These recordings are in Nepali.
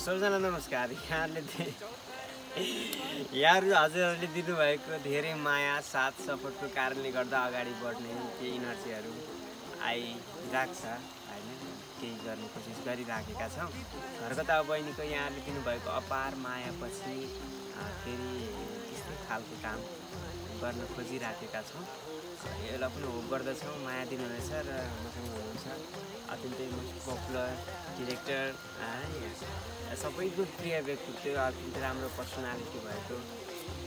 सबैजना नमस्कार। यहाँले यहाँहरू हजुरहरूले दिनुभएको धेरै माया साथ सपोर्टको कारणले गर्दा अगाडि बढ्ने केही इनर्जीहरू आइरहेको छ होइन? केही गर्ने कोसिस गरिराखेका छौँ। घरको बहिनीको यहाँले दिनुभएको अपार मायापछि फेरि त्यस्तै खालको काम गर्न खोजिराखेका छौँ। यसलाई पनि होप गर्दछौँ। माया दिनुहुनेछ र मसँग हुनुहुन्छ। अत्यन्तै मोस्ट पपुलर डिरेक्टर सबैको प्रिय व्यक्तित्व अत्यन्तै राम्रो पर्सनालिटी भएको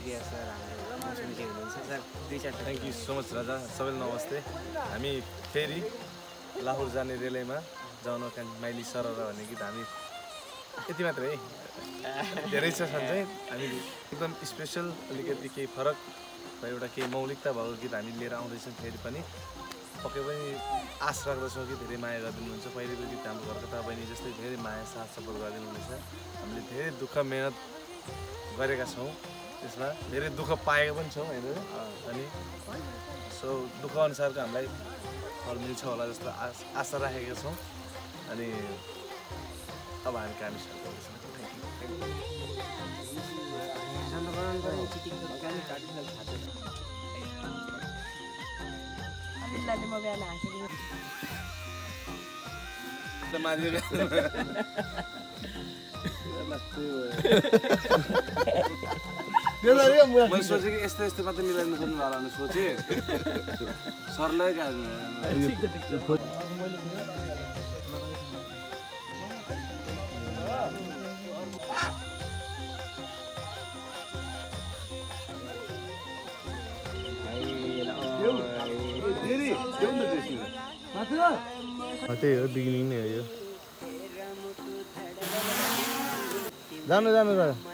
प्रिय सर हाम्रो हुनुहुन्छ। सर दुई चार thank you so much Raja. सबैलाई नमस्ते। हामी फेरि लाहोर जाने रेलैमा जाउन माइली सरर भन्ने गीत हामी यति मात्रै है। धेरै छ सन्चै हामी एकदम स्पेसल अलिकति केही फरक र एउटा केही मौलिकता भएको गीत हामी लिएर आउँदैछौँ फेरि पनि। पक्कै पनि आश राख्दछौँ कि धेरै माया गरिदिनुहुन्छ। पहिलेको गीत हाम्रो घरको त बहिनी जस्तै धेरै माया साथ सपोर्ट गरिदिनुहुनेछ। हामीले धेरै दुःख मेहनत गरेका छौँ। त्यसमा धेरै दुःख पाएका पनि छौँ होइन? अनि सो दुःख अनुसारको हामीलाई फल मिल्छ होला जस्तो आश आशा राखेका छौँ। अनि अब हामी काम स्टार्ट गर्दैछौँ। थ्याङ्क अनिलले म बिहान हाँसेको मैले सोचेँ कि यस्तो यस्तो मात्रै मिलाइदिनु खोज्नु होला भने सोचेँ सरलाई त्यही हो बिगिनिङ नै हो यो जानु जानु जानु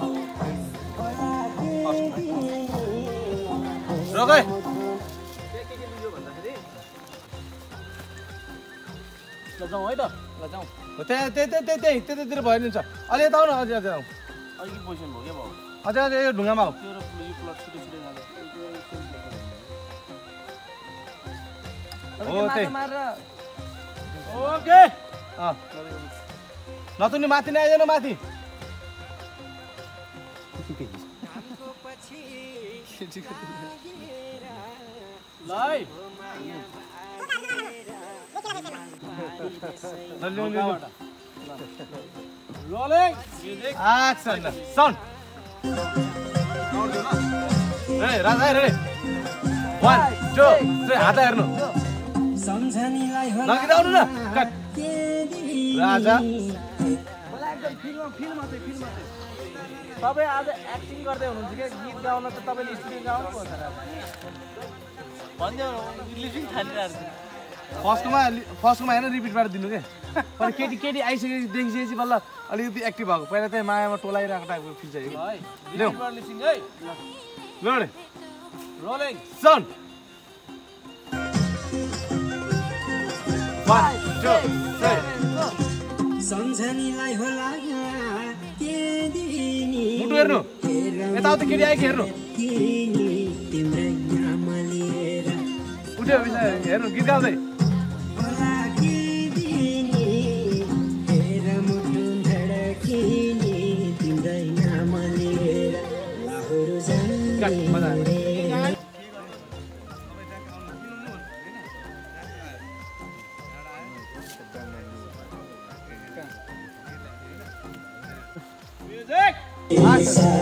रोकै जाउँ है त। ल जाउँ। त्यहाँ त्यही त्यही त्यतातिर भयो नि छ अलि यता आऊ न अझै अझै आऊ। अलिकति पोजिसन भयो क्या भाउ अझै अझै यो ढुङ्गामा हो त्यही। ओके। नतुनी माथि नै आइज न माथि। राजा रे वान टू थ्री हात हेर्नु नगिराउनु न राजा तपाईँ आज एक्टिङ गर्दै हुनुहुन्छ क्या? गीत गाउन त तपाईँले स्टुडियो गाउनु पर्छ लिभिङ थालिरहेको फर्स्टमा फर्स्टमा होइन रिपिटबाट दिनु के? तर केटी केटी आइसकेपछि देखिसकेपछि बल्ल अलिकति एक्टिभ भएको। पहिला चाहिँ मायामा टोलाइरहेको टाइपको फिल चाहिँ है। ल्याऊ। लिभिङ हेर्नु यताउति केटी आयो कि हेर्नु तिनी तिम्रै नाम लिएर उठ्यो बिस्तारै हेर्नु गीत गाउँदै रातमा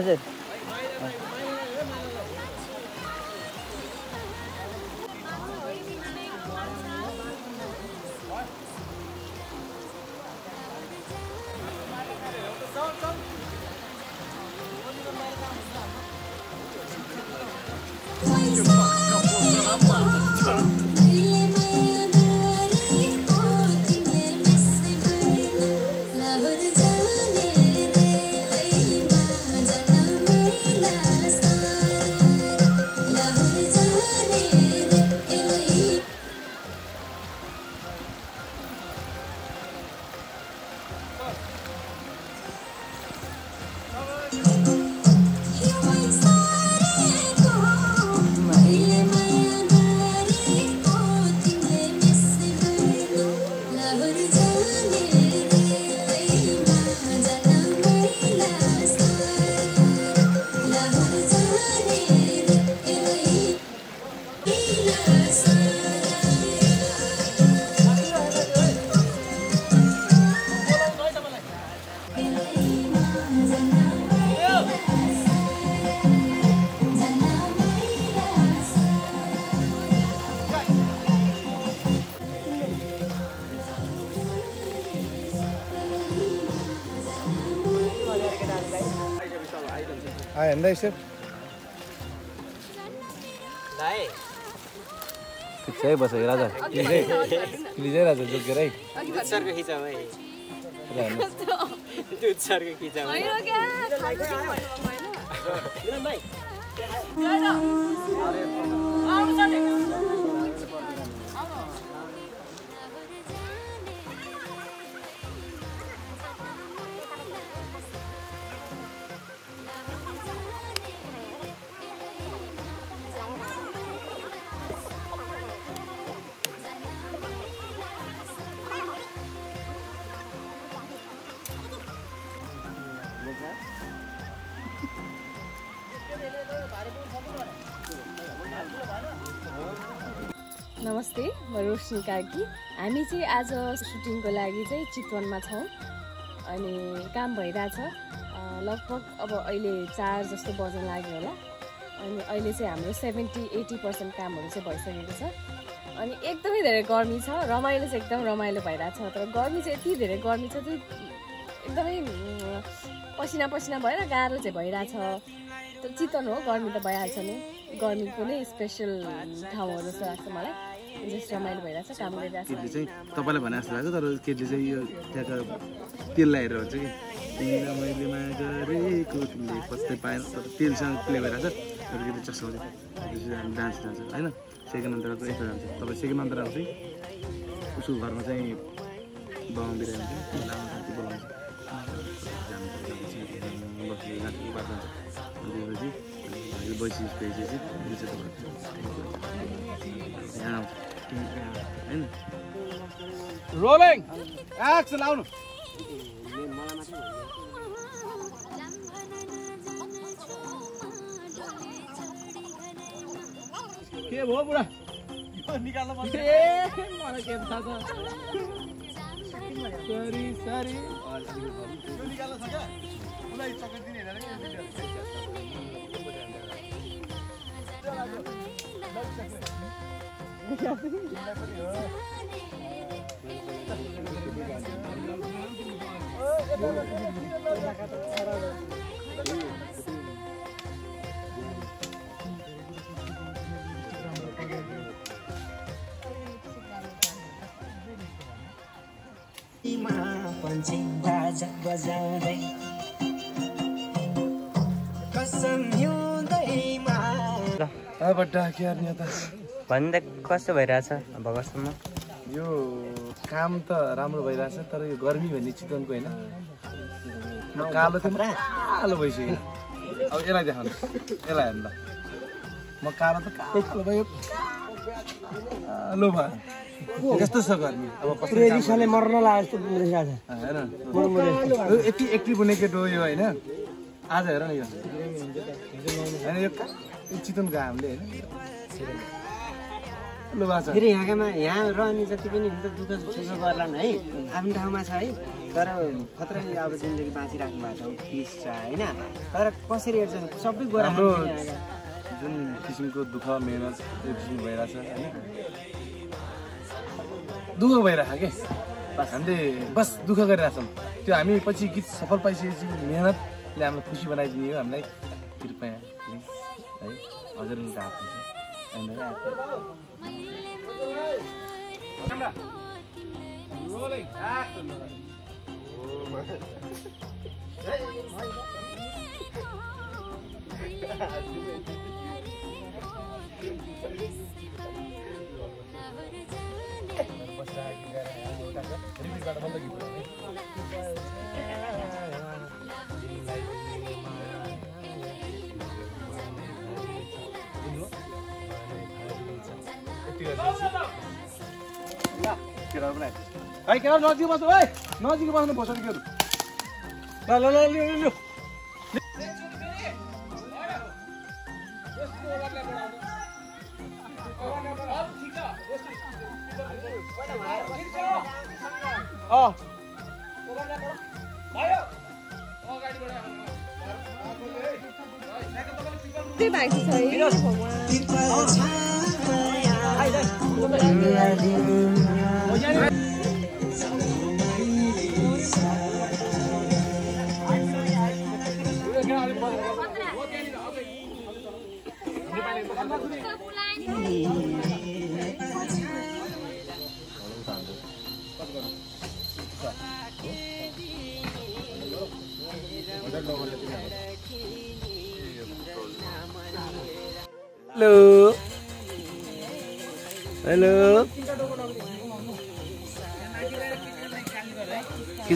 हजुर मैले ठिक छ है बस राजा है राजा जोकेर है दुधसरको खिचाउ है र हेर्नु दुधसरको खिचाउ है नमस्ते म रोशनी कार्की। हामी चाहिँ आज सुटिङको लागि चाहिँ चितवनमा छौँ अनि काम भइरहेछ। लगभग अब अहिले चार जस्तो बज्न लाग्यो होला। अनि अहिले चाहिँ हाम्रो सेभेन्टी एटी पर्सेन्ट कामहरू चाहिँ भइसकेको छ। अनि एकदमै धेरै गर्मी छ। रमाइलो चाहिँ एकदम रमाइलो भइरहेछ। तर गर्मी चाहिँ यति धेरै गर्मी छ चाहिँ एकदमै पसिना पसिना भएर गाह्रो चाहिँ भइरहेछ। तर चितवन हो गर्मी त भइहाल्छ नि। गर्मीको नै स्पेसल ठाउँ हो जस्तो लाग्छ मलाई। जस्ट रमाइलो भइरहेछ काम गरिरहेछ केटीले चाहिँ तपाईँलाई भने जस्तो लाग्छ तर केटीले चाहिँ यो त्यहाँको तेललाई हेरेर हुन्छ कि पत्तै पाएन तर तेलसँग प्ले भइरहेछ। तर केटी चस्मा चाहिँ डान्स जान्छ होइन? सेकेन्ड अन्तराको यस्तो जान्छ तपाईँ सेकेन्ड अन्तरा आउँछ उसको घरमा चाहिँ बाउ बिरामी हुन्छ बोलाउँछ भाइले बैसी भइसकेपछि? होइन रोलिङ एक्सन आउनु के भयो बुढा निकाल्नु पर्छ ए मलाई के थाहा छ सरी सरी निकाल्न उसलाई चक्कर दिने बजाउँदै भन्दा कस्तो भइरहेछ? भगतसम्म यो काम त राम्रो भइरहेछ तर यो गर्मी भन्ने चितवनको होइन। म कालो थियो कालो भइसक्यो। अब यसलाई देखाउनु यसलाई हेर्नु ल। म कालो त कालो भयो। कालो भयो। यस्तो छ गर्मी। अब? मर्न लाग्यो जस्तो हेर यो यति एक्टिभ हुने केटो हो यो होइन। आज हेर न यो। होइन यो का- यो चितवनको हामीले होइन फेरि यहाँकामा यहाँ रहने जति पनि हुन्छ दुःख सुख गर्लान् है आफ्नो ठाउँमा छ है। तर खतराले अब जिन्दगी बाँचिराख्नु भएको छ पिस छ होइन। तर कसरी हेर्छन् सबै हाम्रो जुन किसिमको दुःख मेहनत यो किसिमको भइरहेछ होइन। दुःख भइरहेछ के? हामीले बस दुःख गरिरहेछौँ। त्यो हामी पछि गीत सफल पाइसकेपछि मेहनतले हामीलाई खुसी बनाइदिने हो हामीलाई। कृपया प्लिज है होइन केटाहरू पनि आइपुग्छ। है केटाहरू नजिक बस्नु है नजिक बस्नु भोसडी केहरू ल ल ल लियो लियो Yeah.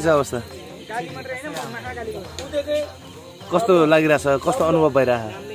छ अवस्था कस्तो लागिरहेछ कस्तो अनुभव भइरहेछ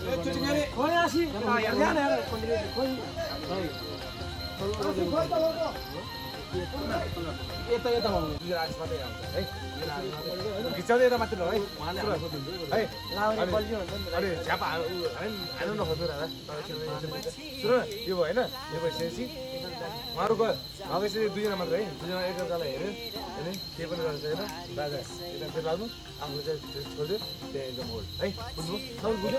आउँछ है खिचाउँदै यता मात्र है अरे झ्यापा हाल्नु नखोज्नु यो भयो होइन यो भइसकेपछि उहाँहरू गयो भएपछि दुईजना मात्र है। दुईजना एकअर्कालाई हेऱ्यो होइन केही पनि गर्नु छैन। राजा यता फेरि लाग्नु। आफ्नो चाहिँ छोड्यो त्यहाँ एकदम होल्ड है बुझ्नु बुझ्यो?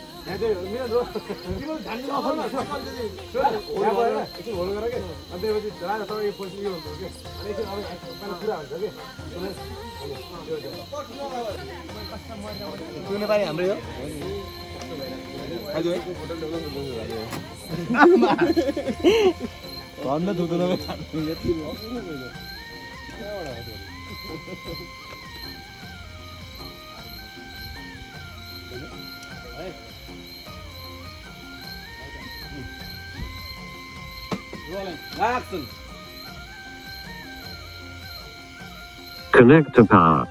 गर के अनि त्यसपछि राजा तपाईँ पछि यो अनि एकछिन हुन्छ हाम्रो यो Connect to power.